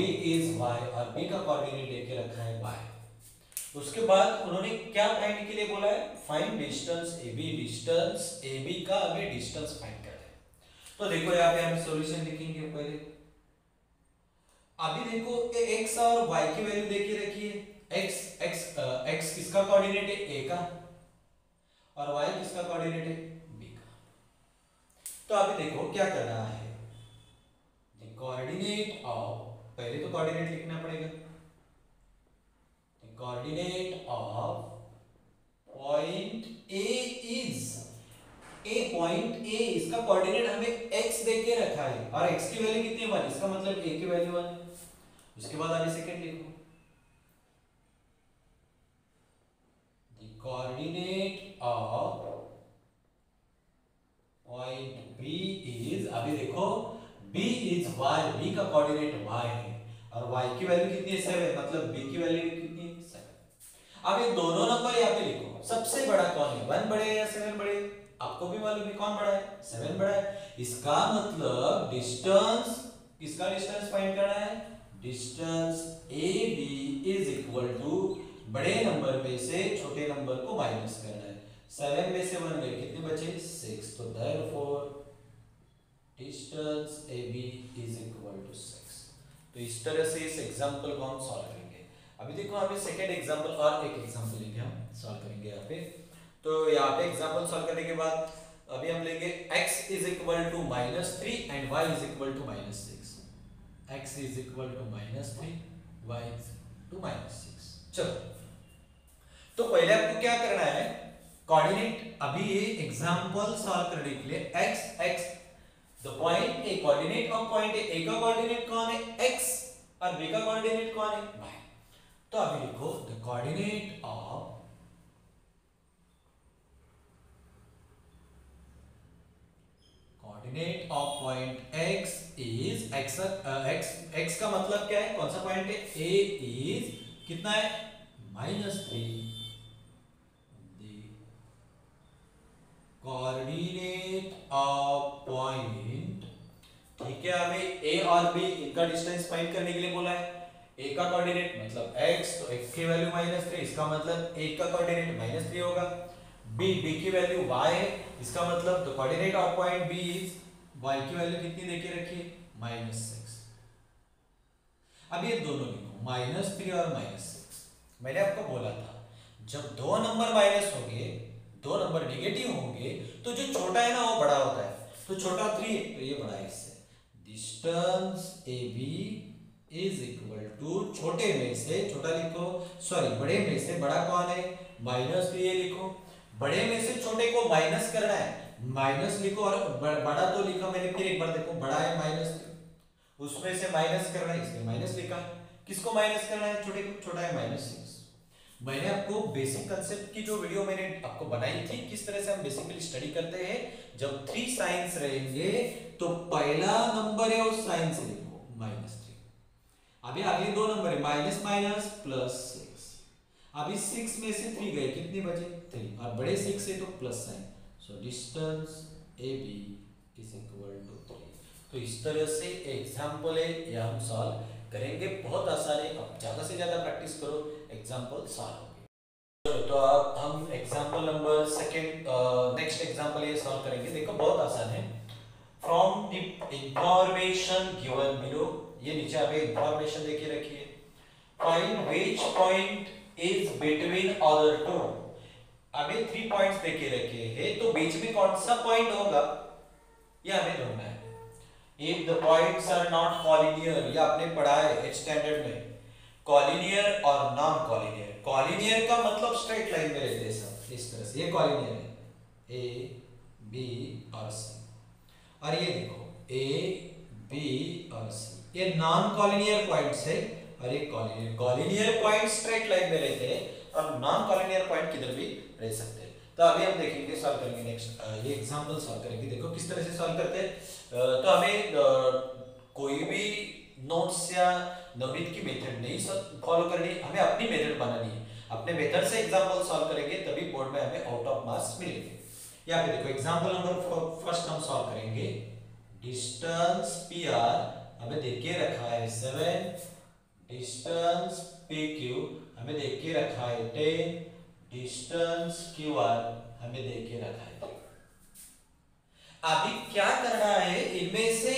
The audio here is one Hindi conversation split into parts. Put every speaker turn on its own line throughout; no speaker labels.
b इज़ y और b का कोऑर्डिनेट देके रखा है y. उसके बाद उन्होंने क्या फाइंड के लिए बोला है? Find distance AB distance AB का हमें डिस्टेंस फाइंड करना है। तो देखो यहाँ पे हम सॉल्यूशन लिखेंगे पहले। अभी देखो x और y की वैल्यू देखी रखिए। X x x किसका कोऑर्डिनेट है? A का। और y किसका कोऑर्डिनेट है? B का। तो अभी देखो क्या करना है। द कोऑर्डिनेट ऑफ़ पहले तो कोऑर्डिनेट लिखना पड़ेगा। Coordinate of point a is a point a, इसका कोऑर्डिनेट हमें x दे के रखा है। और x की वैल्यू कितनी है? 1 इसका मतलब a की वैल्यू 1 उसके बाद आगे सेकंड लिखो। The coordinate of point b is अभी देखो, b इज़ y, b का कोऑर्डिनेट y है। और y की वैल्यू कितनी है? 7 मतलब b की वैल्यू कितनी है? 7 अब ये दोनों नंबर यहाँ पे लिखो। सबसे बड़ा कौन है? 1 बड़े या 7 बड़े? आपको भी मालूम है कौन बड़ा है? 7 बड़ा है। इसका मतलब डिस्टेंस किसका डिस्टेंस फाइंड करना है? Distance A B is equal to बड़े नंबर में से छोटे नंबर को माइनस करना है। सेवन में से वन गए कितने बचे? सिक्स तो therefore distance A B is equal to six तो इस तरह से इस एग्जांपल को हम सॉल्व करेंगे। अभी देखो अभी सेकंड एग्जांपल और एक एग्जांपल लेके हम सॉल्व करेंगे यहाँ पे। तो यहाँ पे एग्जांपल सॉल्व करने के बाद अभी हम लेंगे x is equal to minus three and y is equal to minus six x is equal to minus three y to minus six चलो। तो पहले आपको क्या करना है? कोऑर्डिनेट अभी ये एग्जांपल सॉल्व करने के लिए x x तो पॉइंट ए कोऑर्डिनेट और पॉइंट ए का कोऑर्डिनेट कौन है? एक्स और बी का कोऑर्डिनेट कौन है? वाई तो अभी लिखो the coordinate of coordinate of point x is x uh, x x का मतलब क्या है? कौन सा पॉइंट है? A इज़ कितना है? -3 कोऑर्डिनेट ऑफ़ पॉइंट ठीक है हमें a और b इनका डिस्टेंस फाइंड करने के लिए बोला है। A का कोऑर्डिनेट मतलब x तो x की वैल्यू माइनस थ्री इसका मतलब a का कोऑर्डिनेट माइनस थ्री होगा। B b की वैल्यू y है, इसका मतलब the coordinate of point b is y की वैल्यू कितनी देके रखिए माइनस सिक्स अब ये दोनों लिखो माइनस थ्री और माइनस सिक्स मैंने आपको बोला था, जब दो नंबर माइनस होंगे दो नंबर नेगेटिव होंगे तो जो छोटा है ना, वो बड़ा होता है। तो छोटा थ्री तो ये बड़ा है इससे। Distance A B is equal to छोटे में से, छोटा लिखो सॉरी बड़े में से बड़ा कौन है? माइनस थ्री ये लिखो। बड़े में से छोटे को माइनस करना है। माइनस लिखो और बड़ा तो लिखा मैंने, फिर एक बार देखो, बड़ा है माइनस उसमें से माइनस करना है इसलिए माइनस लिखा। किसको माइनस करना है? छोटे को, छोटा है माइनस सिक्स मैंने आपको बेसिक कंसेप्ट की जो वीडियो मैंने आपको बनाई थी, किस तरह से हम बेसिकली स्टडी करते हैं, जब थ्री साइंस रहेंगे तो पहला नंबर है उस साइन से लिखो माइनस थ्री अभी अगले दो नंबर है माइनस माइनस प्लस सिक्स अभी सिक्स में से थ्री गए, कितने बचे? थ्री और बड़े सिक्स है तो plus sign so distance A B is equal to three तो इस तरह से एग्ज़ाम्पल है, ये हम सॉल्व करेंगे। बहुत आसान है अब ज़्यादा से ज़्यादा प्रैक्टिस करो। एग्ज़ाम्पल सॉल्व होंगे। तो अब हम example number second next example ये सॉल्व करेंगे। देखो, बहुत आसान है। From the information given below ये नीचे आप इंफॉर्मेशन देखिए, रखिए। Find which point is between other two अभी थ्री पॉइंट्स देखे रखे हैं तो बीच में कौन सा पॉइंट होगा? ये हमें ढूंढना है। If the points are not collinear, ये आपने पढ़ा है स्टैंडर्ड में। Collinear और नॉन collinear collinear का मतलब स्ट्रेट लाइन में रहते हैं सब, इस तरह से। ये collinear है। ए बी और सी और ये देखो ए बी और सी ये नॉन collinear पॉइंट्स है और ये collinear collinear point straight line में रहते हैं और नॉन collinear पॉइंट किधर भी रह सकते हैं। तो अभी हम देखेंगे सॉल्व करेंगे नेक्स्ट ये एग्जांपल सॉल्व करेंगे। देखो, किस तरह से सॉल्व करते हैं? तो हमें कोई भी नोट्स या नवनीत की मेथड नहीं फॉलो करनी, हमें अपनी मेथड बनानी है। अपने मेथड से एग्जांपल सॉल्व करेंगे, तभी बोर्ड में हमें आउट ऑफ़ मार्क्स मिलेंगे। यहाँ पे देखो एग्जांपल नंबर फ़र्स्ट हम सॉल्व करेंगे। डिस्टेंस पी आर हमें देखिए रखा है सेवन डिस्टेंस पी क्यू हमें देखिए रखा है टेन डिस्टेंस क्यू आर हमें देखिए रखा है। अभी क्या करना है, इनमें से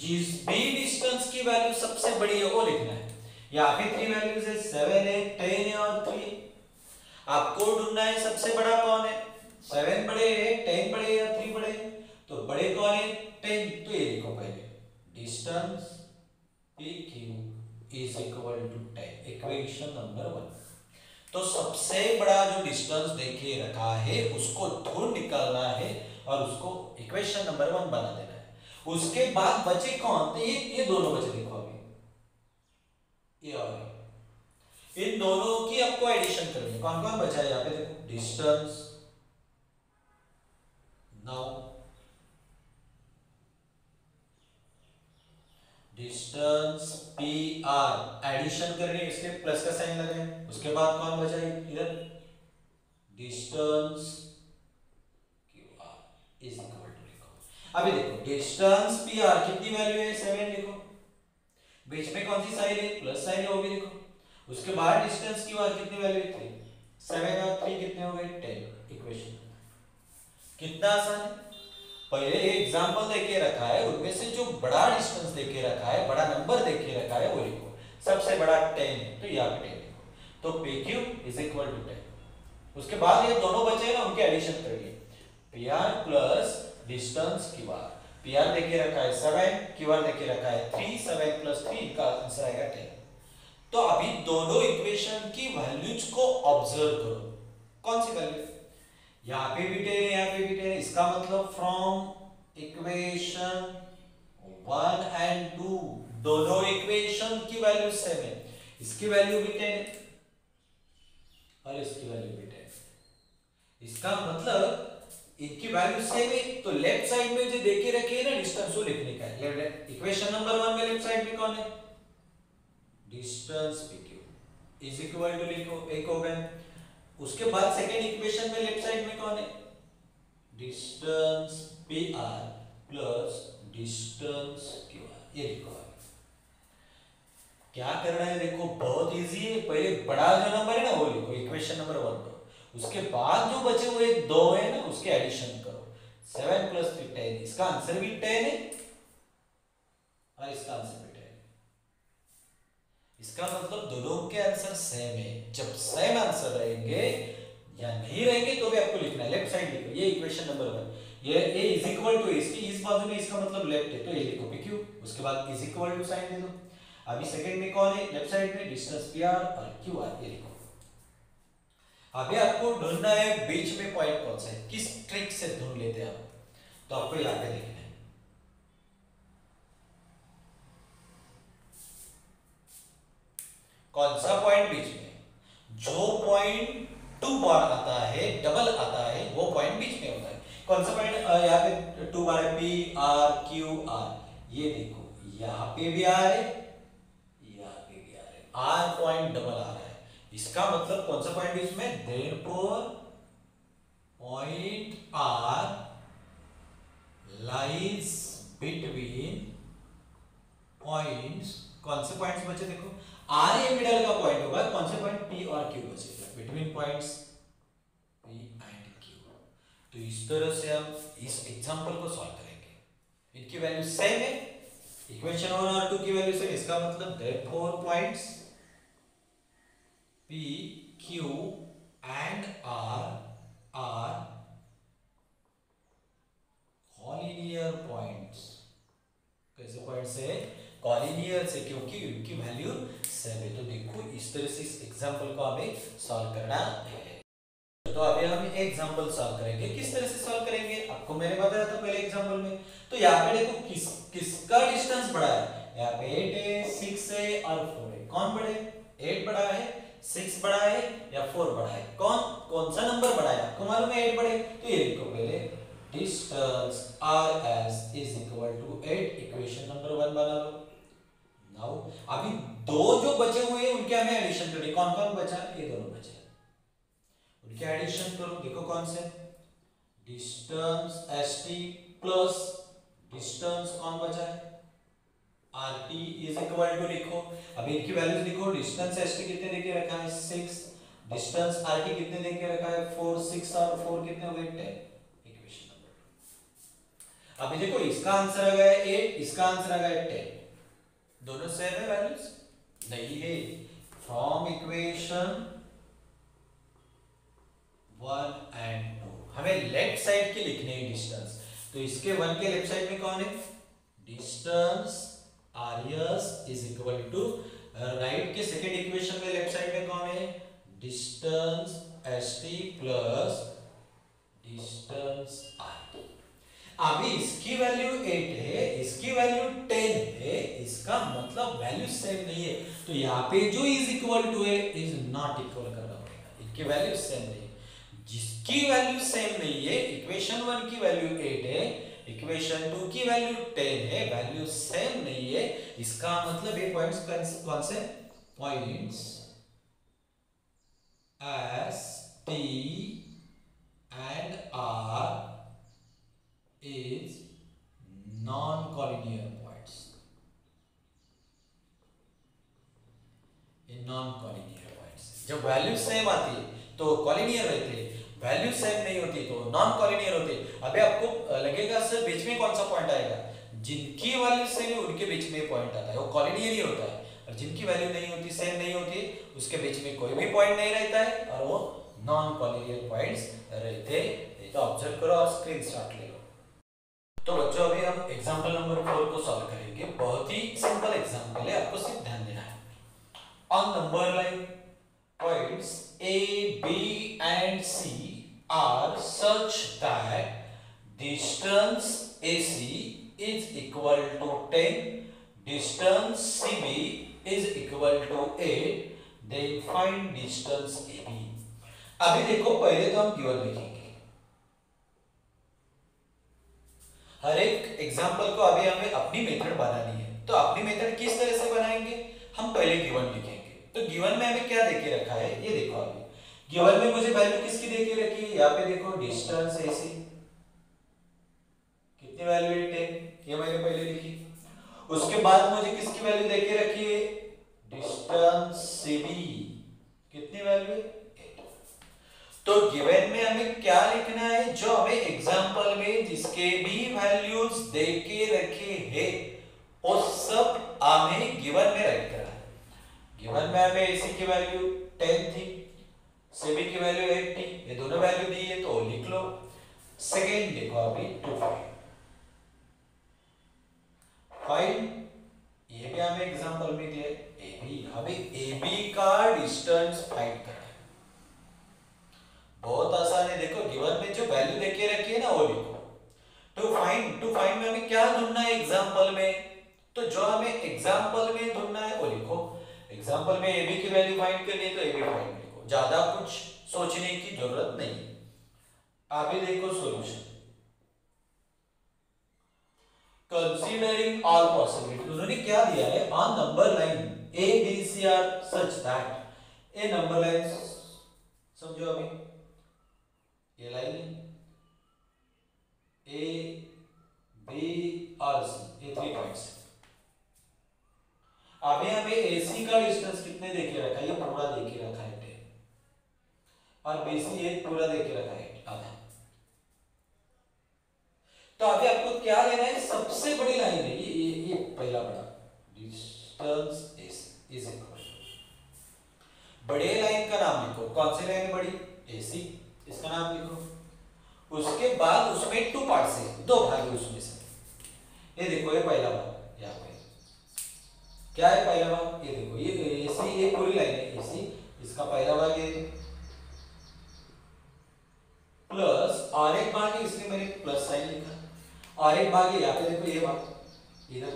जिस भी डिस्टेंस की वैल्यू सबसे बड़ी है, वो लिखना है। यहाँ पे थ्री वैल्यूज़ है सेवन है टेन है और थ्री आपको ढूंढना है सबसे बड़ा कौन है? सेवन बड़े है टेन बड़े या थ्री बड़े तो बड़े कौन है? टेन तो ये लिखो पहले। Distance is equal to ten equation number one तो सबसे बड़ा जो डिस्टेंस देखे रखा है, उसको ढूंढ निकालना है और उसको इक्वेशन नंबर वन बना देना है। उसके बाद बचे कौन? तो ये ये दोनों बचे देखो अभी। ये और इन दोनों की आपको एडिशन करनी है। कौन कौन बचा है यहाँ पे? देखो distance now distance P R addition करनी है, इसलिए प्लस का साइन लगाए। उसके बाद कौन बचा इधर। डिस्टेंस इज़ इक्वल टू लिखो अभी देखो डिस्टेंस पी आर कितनी वैल्यू है? सेवन लिखो। बीच में कौन सी साइन है? प्लस साइन है, वो भी लिखो। उसके बाद डिस्टेंस की आर कितनी वैल्यू है? थ्री सेवन और थ्री कितने हो गए? टेन इक्वेशन कितना आसान है? पहले एग्जांपल देके रखा है, उनमें से जो बड़ा डिस्टेंस देके रखा है, बड़ा नंबर देके रखा है, वो लिखो। सबसे बड़ा टेन है तो यहाँ पे टेन लिखो। तो P Q is equal to ten उसके बाद ये दोनों बचे ना, उनके एडिशन करिए pr plus distance qr pr देखिए रखा है सेवन qr देखिए रखा है थ्री सेवन प्लस थ्री का आंसर आएगा टेन तो अभी दोनों इक्वेशन की वैल्यूज़ को ऑब्ज़र्व करो. कौन सी वैल्यू यहाँ पे भी टेन है यहाँ पे भी टेन है, इसका मतलब from equation one and two दोनों इक्वेशन की वैल्यू है इसकी वैल्यू भी टेन है और इसकी वैल्यू भी टेन इसका मतलब इनकी वैल्यू सेम है तो लेफ़्ट साइड में जो देखे रखे है ना डिस्टेंस वो लिखने का है। इक्वेशन नंबर वन में लेफ़्ट साइड में कौन है? Distance Q is equal to लिखो एक हो गए उसके बाद सेकेंड इक्वेशन में लेफ़्ट साइड में कौन है? Distance R plus distance R ये लिखो क्या करना है? देखो बहुत इजी है। पहले बड़ा जो नंबर है ना वो लिखो। इक्वेशन नंबर वन को उसके बाद जो बचे हुए दो है ना, उसके एडिशन करो। सेवन प्लस थ्री टेन इसका आंसर भी टेन है और इसका आंसर भी टेन इसका मतलब दोनों के आंसर सेम है। जब सेम आंसर रहेंगे, या नहीं रहेंगे तो भी आपको लिखना है। लेफ़्ट साइड लिखो। ये इक्वेशन नंबर वन ये ए इज़ इक्वल टू इसकी, इस बाजू में इसका मतलब लेफ़्ट है। तो ये लिखो पी क्यू उसके बाद इज़ इक्वल टू साइन दे दो। अभी सेकंड में कौन है? लेफ़्ट साइड में डिस्टेंस पी आर और क्यू आर ये लिखो। अभी आपको ढूंढना है, बीच में पॉइंट कौन सा है? किस ट्रिक से ढूंढ लेते हैं आप? तो आपको यहाँ पे देखना है। कौन सा पॉइंट बीच में? जो पॉइंट टू बार आता है डबल आता है, वो पॉइंट बीच में होता है। कौन सा पॉइंट यहाँ पे टू बार है पी आर क्यू आर ये देखो, यहाँ पे भी आर है, यहाँ पे भी आर है। आर पॉइंट डबल आ रहा है। इसका मतलब कौन सा पॉइंट इसमें? Therefore point R lies between points कौन से पॉइंट्स बचे? देखो आर ये मिडल का पॉइंट होगा। कौन से पॉइंट पी और क्यू बचेगा between points P and Q तो इस तरह से हम इस एग्जांपल को सॉल्व करेंगे। इनकी वैल्यू सेम है। इक्वेशन वन और टू की वैल्यू सेम इसका मतलब therefore points P, Q and R are collinear points. कैसे पॉइंट्स है? कॉलिनियर से क्योंकि उनकी वैल्यू है। तो देखो इस तरह से इस एग्जांपल को हमें सॉल्व करना है। तो अभी हम एग्जांपल सॉल्व करेंगे। किस तरह से सॉल्व करेंगे? आपको मैंने बताया था पहले एग्जांपल में। तो यहाँ पे देखो किस किसका डिस्टेंस बड़ा है? यहाँ पे 8 है 6 है और 4 है। कौन बड़े 8 बड़ा है। सिक्स बड़ा है या फोर बड़ा है? कौन कौन सा नंबर बड़ा है? आपको मालूम है एट बड़े? तो ये लिखो पहले। Distance R S is equal to eight equation number one बना लो। नाउ अभी दो जो बचे हुए हैं, उनके हमें एडिशन करनी। कौन कौन बचा? ये दोनों बचे उनके एडिशन करो। देखो कौन से। Distance S T plus distance कौन बचा है? टी इज़ इक्वल टू लिखो। अब इनकी वैल्यूज़ लिखो। डिस्टेंस टी कितने देके रखा है? सिक्स डिस्टेंस आर टी कितने देके रखा है? फोर सिक्स और फोर कितने हो गए? टेन इक्वेशन नंबर अभी देखो, इसका आंसर आ गया एट इसका आंसर आ गया टेन दोनों सेम है वैल्यूज़ नहीं है। From equation one and two हमें लेफ़्ट साइड के लिखने हैं डिस्टेंस तो इसके वन के लेफ़्ट साइड में कौन है? Distance R S is equal to right के सेकंड इक्वेशन में लेफ़्ट साइड में कौन है? Distance S T plus distance R अभी इसकी वैल्यू 8 है, इसकी वैल्यू 10 है, इसका मतलब वैल्यू सेम नहीं है। तो यहाँ पे जो इज़ इक्वल टू है इज़ नॉट इक्वल करना पड़ेगा। इनकी वैल्यू सेम नहीं है। जिसकी वैल्यू सेम नहीं है इक्वेशन वन की वैल्यू 8 है इक्वेशन टू की वैल्यू टेन है वैल्यू सेम नहीं है, इसका मतलब ये पॉइंट्स कौन से points S T and R is non-collinear points. in non-collinear points. जब वैल्यू सेम आती है तो कॉलिनियर रहते हैं। वैल्यू सेम नहीं होती तो नॉन कॉलिनियर होते। अभी आपको लगेगा सर, बीच में कौन सा पॉइंट आएगा? जिनकी वैल्यू सेम है, उनके बीच में पॉइंट आता है। वो कॉलिनियर ही होता है। और जिनकी वैल्यू नहीं होती सेम नहीं होती, उसके बीच में कोई भी पॉइंट नहीं रहता है, और वो नॉन कॉलिनियर पॉइंट्स रहते हैं। तो ऑब्ज़र्व करो, और स्क्रीन शॉट ले लो। तो बच्चों, अभी हम एग्जांपल नंबर फोर को सॉल्व करेंगे। बहुत ही सिंपल एग्जांपल है, आपको सिर्फ़ ध्यान देना है। On number line points A B and C are such that distance AC is equal to 10 distance CB is equal to 8 then find distance AB अभी देखो, पहले तो हम गिवन लिखेंगे। हर एक एग्ज़ाम्पल को अभी हमें अपनी मेथड बनानी है। तो अपनी मेथड किस तरह से बनाएँगे? हम पहले गिवन लिखेंगे। तो गिवन में हमें क्या देके रखा है? ये देखो अभी गिवन में मुझे वैल्यू किसकी देके रखी है? यहाँ पे देखो डिस्टेंस एसी कितनी वैल्यू है टेन ये मैंने पहले लिखी उसके बाद मुझे किसकी वैल्यू देके रखी है? डिस्टेंस सीबी कितनी वैल्यू तो गिवन में हमें क्या लिखना है? जो हमें एग्जांपल में जिसके भी वैल्यूज़ दे के रखे हैं, वो सब हमें गिवन में है। गिवन में हमें एसी की वैल्यू 10 थी सीबी की वैल्यू 8 थी, ये दोनों वैल्यू दी है तो लिख लो। सेकेंड देखो अभी टू फाइव ये भी हमें एग्जांपल में दिया ए बी हमें ए बी का डिस्टेंस फाइंड करना है बहुत आसान है देखो गिवन में जो वैल्यू देके रखी है ना वो लिखो टू फाइंड टू फाइंड में हमें क्या ढूंढना है एग्जांपल में तो जो हमें एग्जांपल में ढूंढना है वो लिखो एग्जांपल में ए बी की वैल्यू फाइंड करनी है तो ए बी फाइंड लिखो ज़्यादा कुछ सोचने की ज़रूरत नहीं अभी देखो सॉल्यूशन considering all possibilities उन्होंने क्या दिया है on number line a b c are such that a number line समझो अभी ये लाइन ए बी और सी ये थ्री पॉइंट्स अभी हमें एसी का डिस्टेंस कितने देके रखा है? ये पूरा देके रखा है और बीसी ये पूरा देके रखा है आधा। तो अभी आपको क्या लेना है? सबसे बड़ी लाइन है। ये ये, ये पहला बड़ा। डिस्टेंस इज़ इज़ बड़े लाइन का नाम लिखो। कौन सी लाइन बड़ी? एसी इसका नाम लिखो। उसके बाद उसमें टू पार्ट से दो भाग है उसमें से। ये देखो ये पहला भाग। क्या है पहला भाग? ये देखो, ये एसी ये पूरी लाइन है एसी इसका पहला भाग ये प्लस और एक भाग है, इसलिए मैंने प्लस साइन लिखा। और एक भाग है, यहाँ पे देखो ये भाग। इधर।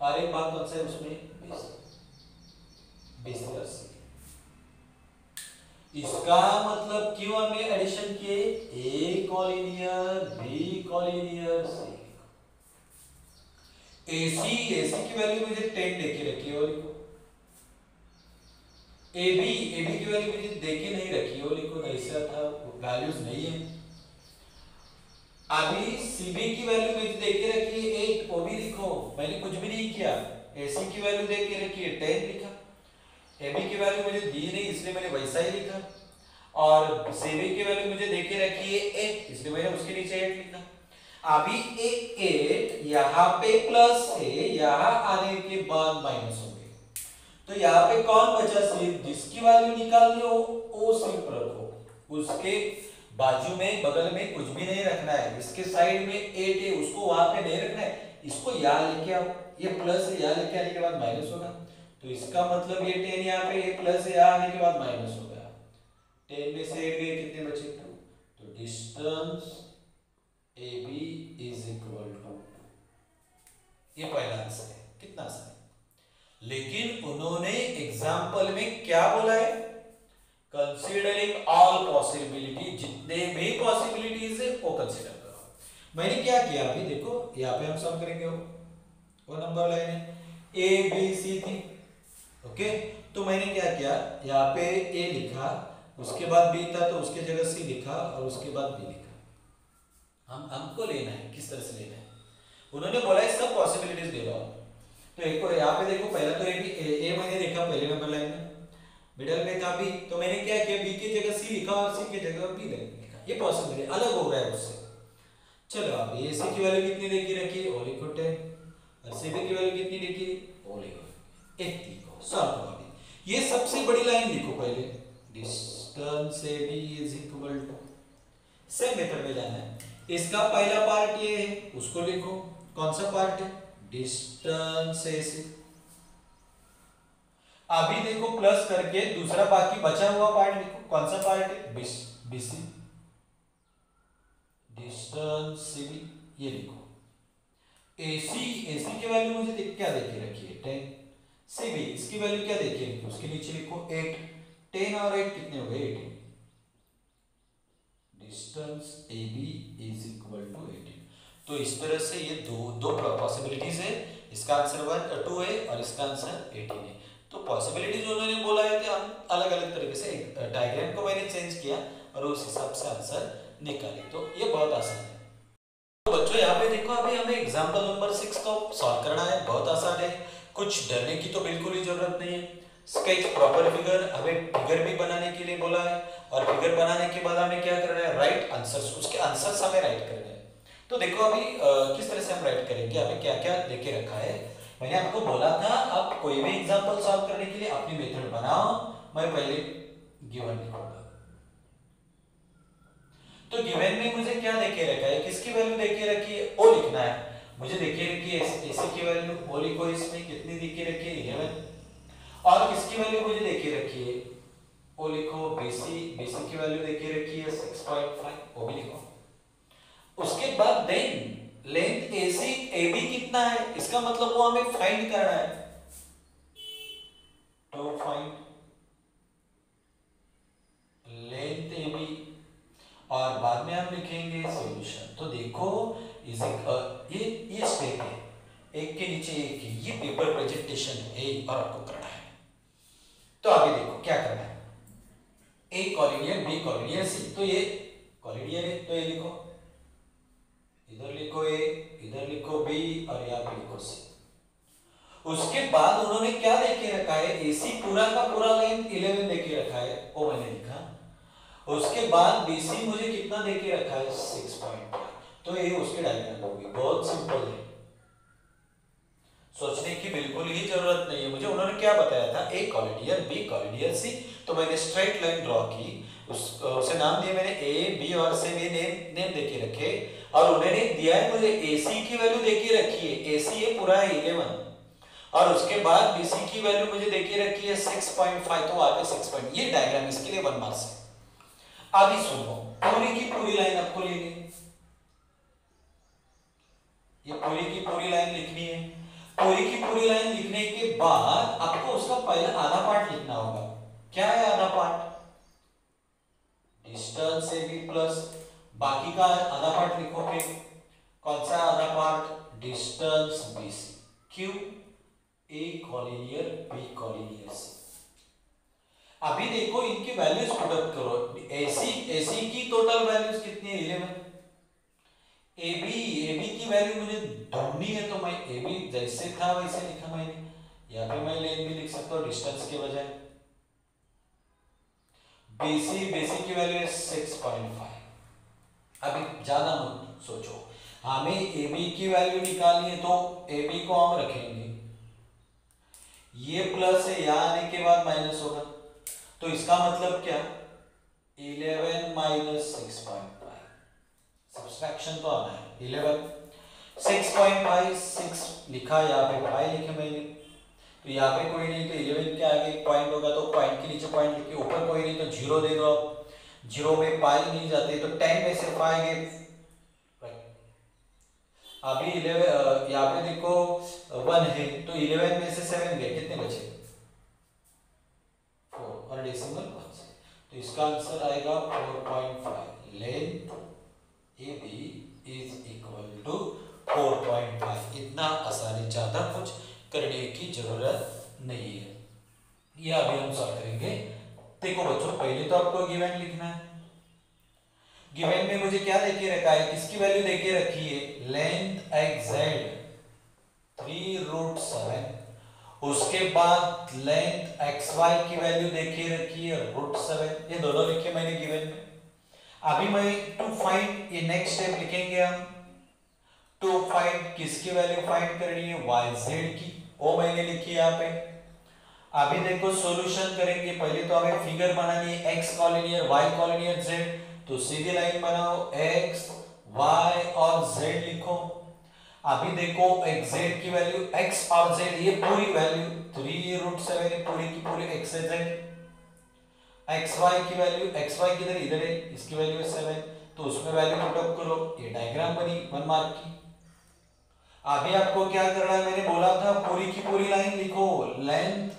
और एक भाग कौन सा है उसमें? बीस। बीस प्लस इसका मतलब क्यों हमने एडिशन किए? A collinear B collinear C AC AC की वैल्यू मुझे टेन देके रखी है और ए बी ए बी की वैल्यू मुझे देखे नहीं रखी हो लिखो ऐसा था वैल्यूज़ नहीं है। अभी सीबी की वैल्यू मुझे देखे रखी है एट वो भी लिखो। मैंने कुछ भी नहीं किया। एसी की वैल्यू देखे रखी है टेन लिखा। एबी की वैल्यू मुझे दी नहीं, इसलिए मैंने वैसा ही लिखा। और सीबी की वैल्यू मुझे देखे रखी है एट इसलिए मैंने उसके नीचे एट लिखा। अभी एक एट यहाँ पे प्लस है, यहाँ आने के बाद माइनस हो गए तो यहाँ पे कौन बचा सिर्फ़ जिसकी वैल्यू निकालनी हो, वो सिर्फ़ रखो उसके बाजू में, बगल में कुछ भी नहीं रखना है। इसके साइड में एट है, उसको वहाँ पे नहीं रखना है। इसको यहाँ लेके आओ। ये प्लस है, यहाँ लेके आने के बाद माइनस होगा। तो इसका मतलब ये टेन यहाँ पे, ये प्लस है, यहाँ आने के बाद माइनस हो गया टेन में से एट गए, कितने बचे? तो distance A B is equal to ये पहला आंसर है, कितना आंसर है? लेकिन उन्होंने एग्ज़ाम्पल में क्या बोला है? कंसीडरिंग ऑल पॉसिबिलिटी जितने भी पॉसिबिलिटीज है, वो कंसीडर करो। मैंने क्या किया अभी? देखो, यहाँ पे हम सम करेंगे वो वो नंबर लाइन है। ए बी सी थी ओके तो मैंने क्या किया? यहाँ पे ए लिखा, उसके बाद बी था तो उसके जगह सी लिखा और उसके बाद बी लिखा। हम, हमको लेना है, किस तरह से लेना है? उन्होंने बोला है सब पॉसिबिलिटीज दे दो तो एक को, यहाँ पे देखो, पहला तो ए बी ए मैंने देखा पहले नंबर लाइन में। मिडल में था बी तो मैंने क्या किया? बी की जगह सी लिखा और सी की जगह बी लिखा। ये पॉसिबिलिटी अलग हो गया है उससे। चलो, अब ए सी की वैल्यू कितनी देखी रखी? है और लिखो टेन और सी बी की वैल्यू कितनी देखी? और लिखो एक लिखो सॉल्व करो अभी। ये सबसे बड़ी लाइन लिखो पहले। Distance A B is equal to same method में जाना है। इसका पहला पार्ट ये है, उसको लिखो। कौन सा पार्ट है? डिस्टेंस ए अभी देखो प्लस करके दूसरा बाकी बचा हुआ पार्ट लिखो। कौन सा पार्ट है? बीसी डिस्टेंस सीबी ये लिखो। एसी एसी की वैल्यू मुझे देख, क्या देखी रखी है? टेन सी बी इसकी वैल्यू क्या देखिए उसके नीचे लिखो एट टेन और एट कितने हो गए? Eighteen distance A B is equal to eighteen तो इस तरह से ये दो दो पॉसिबिलिटीज है। इसका आंसर वन टू है और इसका आंसर एटीन है। तो पॉसिबिलिटीज उन्होंने बोला है कि हम अलग अलग तरीके से डायग्राम को मैंने चेंज किया और उस हिसाब से आंसर निकाले। तो ये बहुत आसान है। तो बच्चों, यहाँ पे देखो, अभी हमें एग्ज़ाम्पल नंबर सिक्स को सॉल्व करना है। बहुत आसान है। कुछ डरने की तो बिल्कुल ही ज़रूरत नहीं है। स्केच प्रॉपर फिगर हमें फिगर भी बनाने के लिए बोला है। और फिगर बनाने के बाद हमें क्या करना है? राइट आंसर्स उसके आंसर्स हमें राइट करने हैं। तो देखो अभी आ, किस तरह से हम राइट करेंगे? हमें क्या क्या देके रखा है? मैंने आपको बोला था आप कोई भी एग्जांपल सॉल्व करने के लिए अपनी मेथड बनाओ। मैं पहले गिवन लिखूँगा। तो गिवन में मुझे क्या देखे रखा है? किसकी वैल्यू देखे रखी है? ओ लिखना है। मुझे देखे रखी है एसी की वैल्यू ओ लिखो इसमें कितनी देखे रखी है? 11 और किसकी वैल्यू मुझे देखे रखी है? ओ लिखो बीसी बीसी की वैल्यू देखे रखी है 6.5 वो भी लिखो उसके बाद देन लेंथ एसी एबी कितना है? इसका मतलब वो हमें फाइंड करना है। तो फाइंड लेंथ एबी और बाद में हम लिखेंगे सॉल्यूशन तो देखो इज़ ये ये स्टेप है। एक के नीचे एक ये पेपर प्रेजेंटेशन है और आपको करना है। तो आगे देखो, क्या करना है? A collinear B collinear C तो ये कॉलिनियर है तो ये लिखो। इधर लिखो ए इधर लिखो बी और यहाँ पे लिखो सी उसके बाद उन्होंने क्या देके रखा है? एसी पूरा का पूरा लाइन 11 देके रखा है। वो मैंने लिखा। उसके बाद बीसी मुझे कितना देके रखा है? 6.5 तो ये उसके डायग्राम होगी। बहुत सिंपल है। सोचने की बिल्कुल ही ज़रूरत नहीं है। मुझे उन्होंने क्या बताया था? ए कॉलिडियर बी कॉलिडियर सी तो मैंने स्ट्रेट लाइन ड्रॉ की। उस उसे नाम दिया मैंने ए बी और सी भी नेम नेम देके रखे। और उन्होंने दिया है मुझे एसी की वैल्यू देके रखी है। एसी है पूरा है 11 और उसके बाद बीसी की वैल्यू मुझे देके रखी है 6.5 तो आगे 6 पॉइंट ये डायग्राम इसके लिए वन मार्क्स है। अभी सुनो, पूरी की पूरी लाइन आपको लेनी ये पूरी की पूरी लाइन लिखनी है। पूरी की पूरी लाइन लिखने के बाद आपको उसका पहला आधा पार्ट लिखना होगा। क्या है आधा part distance A B plus बाकी का आधा पार्ट लिखोगे कौन सा आधा part distance B C Q A collinear B collinear C अभी देखो इनकी वैल्यूज़ पुटअप करो. एसी एसी की टोटल वैल्यूज़ कितनी है? Eleven A B A B की वैल्यू मुझे ढूंढनी है तो मैं ए बी जैसे था वैसे लिखा मैंने. यहाँ पे मैं लेन भी लिख सकता हूँ डिस्टेंस के बजाय. बीसी बीसी की वैल्यू सिक्स पॉइंट फाइव अभी ज़्यादा मत सोचो। हमें ए बी की वैल्यू निकालनी है तो ए बी को हम रखेंगे। ये प्लस है, यहाँ आने के बाद माइनस होगा। तो इसका मतलब क्या? Eleven minus six point five subtraction तो आना है। Eleven. Six point five six लिखा यहाँ पे फाइव लिखे मैंने। तो यहाँ पे कोई नहीं तो इलेवन के आगे एक पॉइंट होगा तो पॉइंट के नीचे पॉइंट लिखे ज़ीरो दे दो ज़ीरो में पाई नहीं जाते तो टेन में से गए अभी इलेवन यहाँ पे देखो वन है तो इलेवन में से सेवन गए, कितने बचे? फोर और डेसिमल से तो इसका आंसर आएगा four point five length A B is equal to four point five इतना आसानी ज़्यादा कुछ करने की ज़रूरत नहीं है। ये अभी हम सॉल्व करेंगे। देखो बच्चों पहले तो आपको गिवन लिखना है। गिवन में मुझे क्या देके रखा है? किसकी वैल्यू देके रखी है? Length X Z three root seven उसके बाद लेंथ एक्स वाई की वैल्यू देके रखी है। रूट सेवन ये दोनों लिखे मैंने गिवन में। अभी मैं टू फाइंड ये नेक्स्ट स्टेप लिखेंगे हम। टू फाइंड किसकी वैल्यू फाइंड करनी है? वाई जेड की। वो मैंने लिखी यहाँ पे। अभी देखो सॉल्यूशन करेंगे। पहले तो हमें फिगर बनानी है X collinear Y collinear Z तो सीधी लाइन बनाओ, x, y और z लिखो। अभी देखो x z की वैल्यू x और z, ये पूरी वैल्यू थ्री रूट सेवन पूरी की पूरी x z एक्स वाई की वैल्यू एक्स वाई किधर इधर है, इसकी वैल्यू है सेवन तो उसमें वैल्यू पुट करो। ये डायग्राम बनी वन मार्क की। अभी आपको क्या करना है? मैंने बोला था, पूरी की पूरी लाइन लिखो। लेंथ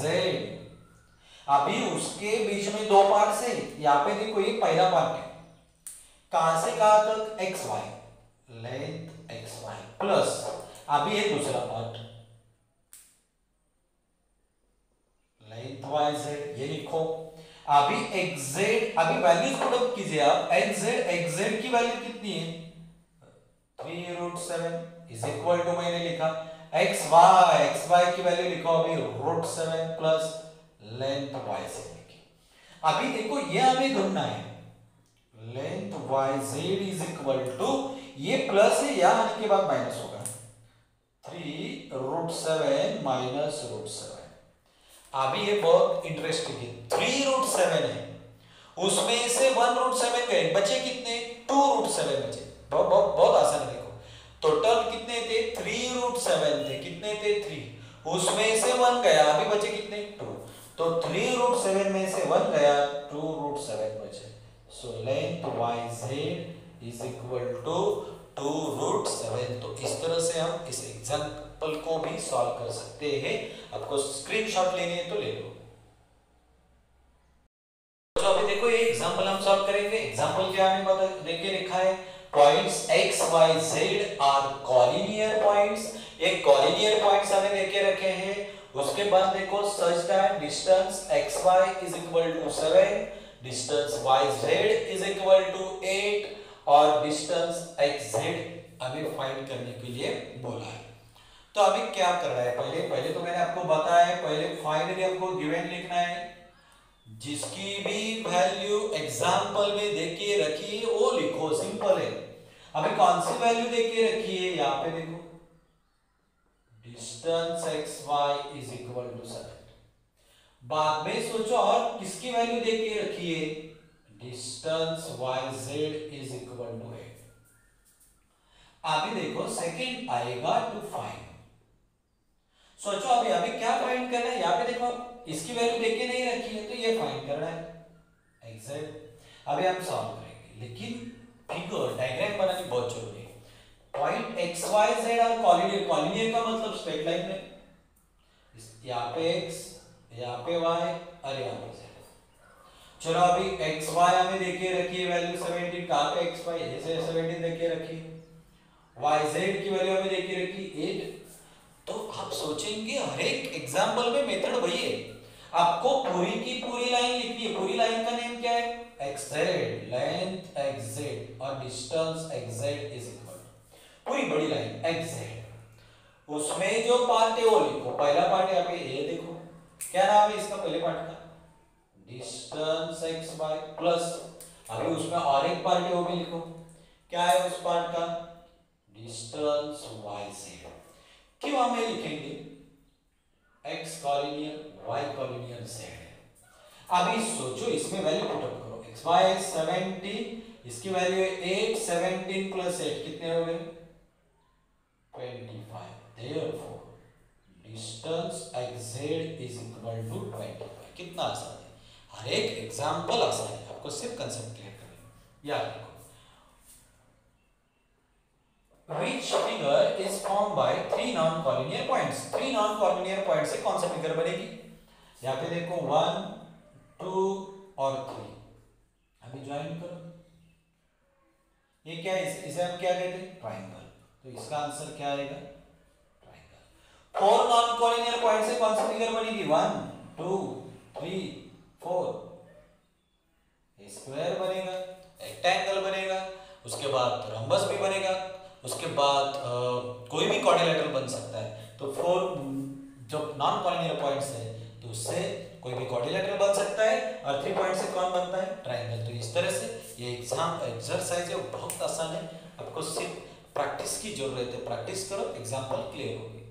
जेड अभी उसके बीच में दो पार्ट है। यहाँ पे देखो, ये पहला पार्ट है। कहाँ से कहाँ तक? X Y length X Y plus अभी ये दूसरा पार्ट लेंथ वाई जेड ये लिखो। अभी एक्स जेड अभी वैल्यूज़ पुट कीजिए आप। एक्स जेड एक्स जेड की वैल्यू कितनी है? Three root seven is equal to मैंने लिखा। एक्स वाई एक्स वाई की वैल्यू लिखो अभी root seven plus length Y से देखिए अभी देखो, ये हमें ढूंढना है। Length Y Z is equal to ये प्लस है, यहाँ आने के बाद माइनस होगा। Three root seven minus root seven अभी ये बहुत इंटरेस्टिंग है। थ्री रूट सेवन है। उसमें से वन रूट सेवन गए। बचे कितने? टू रूट सेवन बचे। बहुत बहुत आसान देखो टोटल कितने थे? थ्री रूट सेवन थे। कितने थे? थ्री उसमें से वन गया, अभी बचे कितने? टू तो थ्री रूट सेवन में से वन गया टू रूट सेवन बचे। So length Y Z is equal to two root seven तो इस तरह से हम इस एग्ज़ाम्पल को भी सॉल्व कर सकते हैं। आपको स्क्रीनशॉट लेनी है तो ले लो। तो अभी देखो, ये एग्जांपल हम सॉल्व करेंगे। एग्जांपल क्या हमें देखिए लिखा है। Points x, y, z are collinear points ये कॉलिनियर पॉइंट्स हमें देके रखे हैं। उसके बाद देखो such that distance xy is equal to 7 distance yz is equal to 8 और डिस्टेंस xz हमें फाइंड करने के लिए बोला है। तो अभी क्या कर रहा है? पहले पहले तो मैंने आपको बताया है, पहले फाइनली आपको गिवन लिखना है। जिसकी भी वैल्यू एग्ज़ाम्पल में देके रखी है, वो लिखो सिंपल है। अभी कौन सी वैल्यू देखिए रखी है? यहाँ पे देखो। Distance X Y is equal to seven बाद में सोचो और किसकी वैल्यू दे के रखिए distance Y Z is equal to eight अभी देखो सेकंड आएगा टू फाइंड सोचो अभी अभी क्या फाइंड करना है? यहाँ पे देखो। इसकी वैल्यू देके नहीं रखी है तो ये फाइंड करना है। एग्जैक्ट अभी हम सॉल्व करेंगे। लेकिन फिगर डायग्राम बनानी बहुत ज़रूरी है। Point X Y Z are collinear collinear का मतलब स्ट्रेट लाइन में। यहाँ पे x, यहाँ पे y और यहाँ पे z चलो अभी x, y हमें देखिए रखिए वैल्यू 17 कहाँ पे x, y? ऐसे 17 देखिए रखिए y, z की वैल्यू हमें देखिए रखी 8 तो आप सोचेंगे हर एक एग्जांपल में मेथड वही है। आपको पूरी की पूरी लाइन लिखनी है। पूरी लाइन का नेम क्या है? एक्सेड लेंथ एक्सेड और डिस्टेंस एक्सेड इज़ इक्वल पूरी बड़ी लाइन एक्सेड उसमें जो पार्ट है वो लिखो। पहला पार्ट है पे ये देखो। क्या नाम है इसका पहले पार्ट का? डिस्टेंस x बाय प्लस अभी उसमें और एक पार्ट है वो भी लिखो। क्या है उस पार्ट का? डिस्टेंस y से क्यों हम लिखेंगे? X कॉलिनियर y कॉलिनियर है। अभी सोचो, इसमें वैल्यू पुट अप करो। X, y 70 इसकी वैल्यू है 8 17 प्लस 8 कितने हो गए? 25 therefore, distance xz is equal to 25 कितना आसान है। हर एक एग्जांपल आसान है। आपको सिर्फ़ कांसेप्ट क्लियर करना याद रखो। Formed by three non collinear points. Three non collinear points से कौन सा फिगर बनेगी? यहाँ पे देखो वन टू और थ्री अभी ज्वाइन करो। ये क्या इस- इसे हम क्या कहते ट्राइंगल तो इसका आंसर क्या आएगा? Triangle four non collinear point से कौन सी फिगर बनेगी? One two three four square बनेगा रेक्टेंगल बनेगा, उसके बाद रंबस भी बनेगा। उसके बाद आ, कोई भी क्वाड्रिलेटरल बन सकता है। तो फोर जो नॉन कॉलिनियर पॉइंट्स है तो उससे कोई भी कॉर्डिलेटर बन सकता है और थ्री पॉइंट से कौन बनता है? ट्राइंगल तो इस तरह से ये एग्ज़ाम एक्सरसाइज है बहुत आसान है। आपको सिर्फ़ प्रैक्टिस की ज़रूरत है। प्रैक्टिस करो एग्ज़ाम्पल क्लियर होगी